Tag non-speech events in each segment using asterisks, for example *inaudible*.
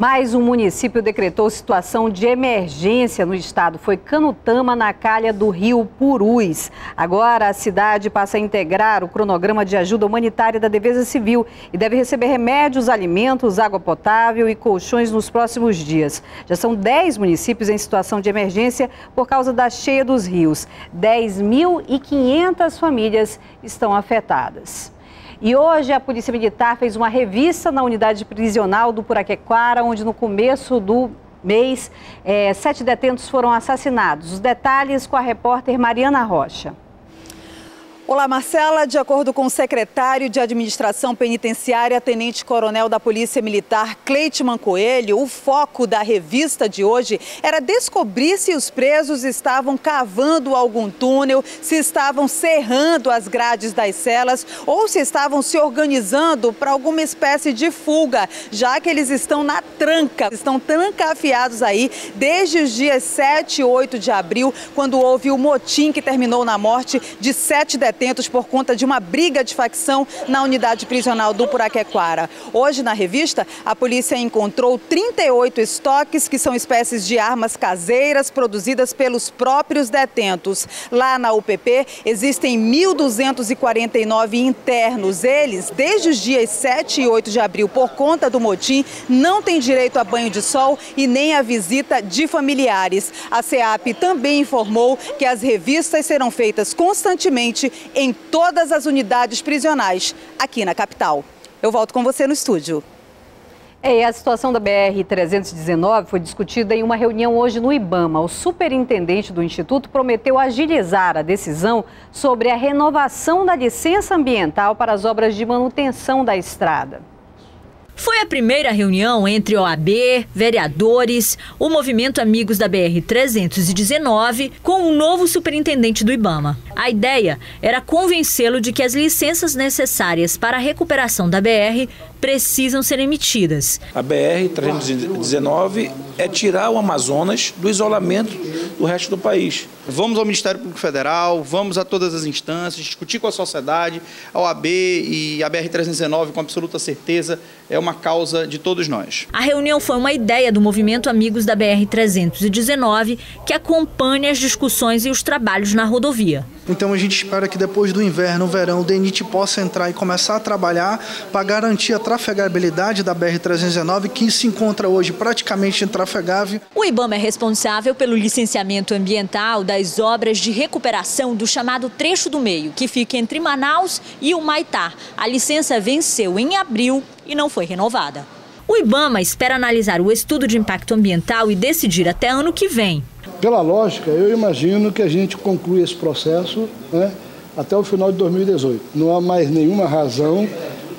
Mais um município decretou situação de emergência no estado. Foi Canutama, na calha do rio Purus. Agora a cidade passa a integrar o cronograma de ajuda humanitária da Defesa Civil e deve receber remédios, alimentos, água potável e colchões nos próximos dias. Já são 10 municípios em situação de emergência por causa da cheia dos rios. 10.500 famílias estão afetadas. E hoje a Polícia Militar fez uma revista na unidade prisional do Puraquequara, onde no começo do mês é, sete detentos foram assassinados. Os detalhes com a repórter Mariana Rocha. Olá, Marcela. De acordo com o secretário de Administração Penitenciária, Tenente Coronel da Polícia Militar, Cleitman Coelho, o foco da revista de hoje era descobrir se os presos estavam cavando algum túnel, se estavam serrando as grades das celas ou se estavam se organizando para alguma espécie de fuga, já que eles estão na tranca, estão trancafiados aí desde os dias 7 e 8 de abril, quando houve o motim que terminou na morte de sete detentos detentos por conta de uma briga de facção na unidade prisional do Puraquequara. Hoje, na revista, a polícia encontrou 38 estoques que são espécies de armas caseiras produzidas pelos próprios detentos. Lá na UPP, existem 1.249 internos. Eles, desde os dias 7 e 8 de abril, por conta do motim, não têm direito a banho de sol e nem a visita de familiares. A CEAP também informou que as revistas serão feitas constantemente em todas as unidades prisionais aqui na capital. Eu volto com você no estúdio. É, a situação da BR-319 foi discutida em uma reunião hoje no IBAMA. O superintendente do Instituto prometeu agilizar a decisão sobre a renovação da licença ambiental para as obras de manutenção da estrada. Foi a primeira reunião entre OAB, vereadores, o Movimento Amigos da BR-319 com o novo superintendente do IBAMA. A ideia era convencê-lo de que as licenças necessárias para a recuperação da BR precisam ser emitidas. A BR-319 é tirar o Amazonas do isolamento do resto do país. Vamos ao Ministério Público Federal, vamos a todas as instâncias, discutir com a sociedade, a OAB e a BR-319 com absoluta certeza é uma causa de todos nós. A reunião foi uma ideia do movimento Amigos da BR-319 que acompanha as discussões e os trabalhos na rodovia. Então a gente espera que depois do inverno, verão, o DENIT possa entrar e começar a trabalhar para garantir a trafegabilidade da BR-319, que se encontra hoje praticamente intrafegável. O IBAMA é responsável pelo licenciamento ambiental das obras de recuperação do chamado Trecho do Meio, que fica entre Manaus e o Maitá. A licença venceu em abril e não foi renovada. O IBAMA espera analisar o estudo de impacto ambiental e decidir até ano que vem. Pela lógica, eu imagino que a gente conclui esse processo né, até o final de 2018. Não há mais nenhuma razão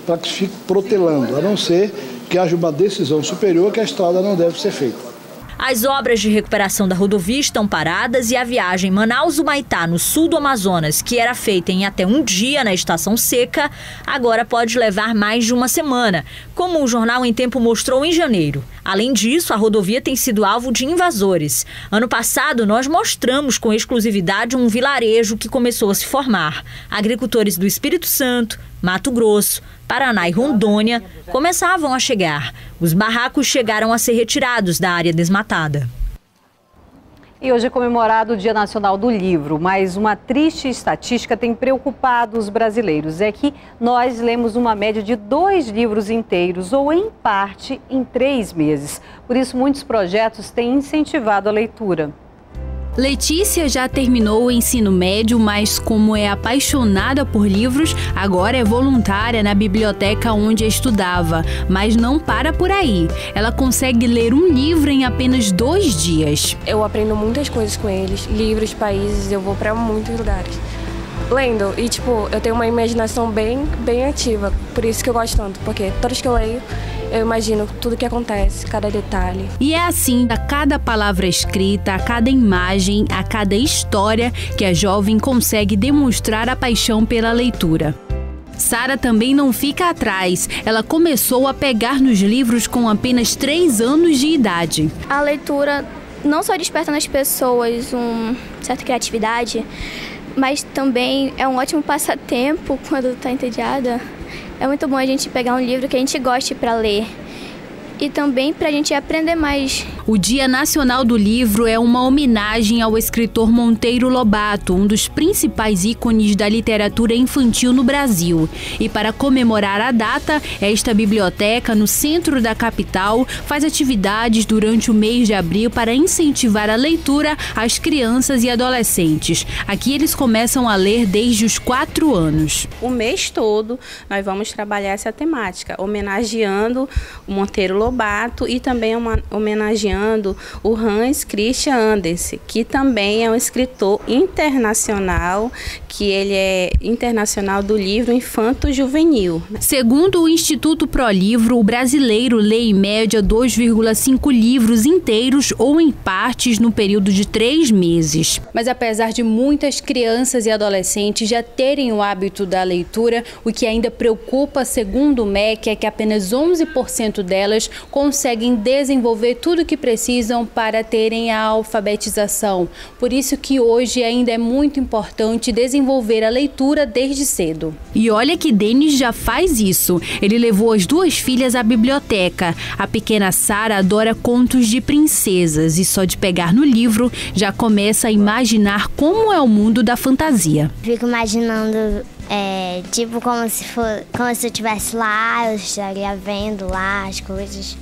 para que fique protelando, a não ser que haja uma decisão superior que a estrada não deve ser feita. As obras de recuperação da rodovia estão paradas e a viagem Manaus-Humaitá, no sul do Amazonas, que era feita em até um dia na estação seca, agora pode levar mais de uma semana, como o jornal Em Tempo mostrou em janeiro. Além disso, a rodovia tem sido alvo de invasores. Ano passado, nós mostramos com exclusividade um vilarejo que começou a se formar. Agricultores do Espírito Santo, Mato Grosso, Paraná e Rondônia começavam a chegar. Os barracos chegaram a ser retirados da área desmatada. E hoje é comemorado o Dia Nacional do Livro, mas uma triste estatística tem preocupado os brasileiros. É que nós lemos uma média de dois livros inteiros, ou em parte, em três meses. Por isso, muitos projetos têm incentivado a leitura. Letícia já terminou o ensino médio, mas como é apaixonada por livros, agora é voluntária na biblioteca onde estudava. Mas não para por aí. Ela consegue ler um livro em apenas dois dias. Eu aprendo muitas coisas com eles, livros, países, eu vou para muitos lugares. Lendo, e tipo, eu tenho uma imaginação bem, bem ativa, por isso que eu gosto tanto, porque todas que eu leio, eu imagino tudo que acontece, cada detalhe. E é assim, a cada palavra escrita, a cada imagem, a cada história, que a jovem consegue demonstrar a paixão pela leitura. Sara também não fica atrás. Ela começou a pegar nos livros com apenas 3 anos de idade. A leitura não só desperta nas pessoas uma certa criatividade, mas também é um ótimo *laughs* passatempo quando está entediada é muito bom a gente pegar um livro que a gente goste para ler. e também para a gente aprender mais. O Dia Nacional do Livro é uma homenagem ao escritor Monteiro Lobato, um dos principais ícones da literatura infantil no Brasil. E para comemorar a data, esta biblioteca, no centro da capital, faz atividades durante o mês de abril para incentivar a leitura às crianças e adolescentes. Aqui eles começam a ler desde os quatro anos. O mês todo nós vamos trabalhar essa temática, homenageando o Monteiro Lobato e também homenageando o Hans Christian Andersen, que também é um escritor internacional, que ele é internacional do livro Infanto Juvenil. Segundo o Instituto Pro Livro, o brasileiro lê em média 2,5 livros inteiros ou em partes no período de três meses. Mas apesar de muitas crianças e adolescentes já terem o hábito da leitura, o que ainda preocupa, segundo o MEC, é que apenas 11% delas conseguem desenvolver tudo o que precisam para terem a alfabetização. Por isso que hoje ainda é muito importante desenvolver a leitura desde cedo. E olha que Denis já faz isso. Ele levou as duas filhas à biblioteca. A pequena Sara adora contos de princesas e só de pegar no livro já começa a imaginar como é o mundo da fantasia. Fico imaginando é, tipo como se for, como se eu estivesse lá, eu estaria vendo lá as coisas.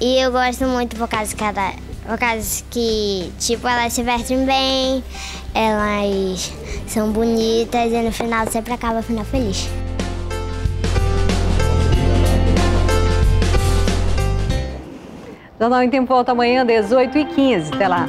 E eu gosto muito por causa ela, por causa que tipo elas se divertem bem, elas são bonitas e no final sempre acaba final feliz. Jornal em Tempo volta amanhã, 18h15. Até lá.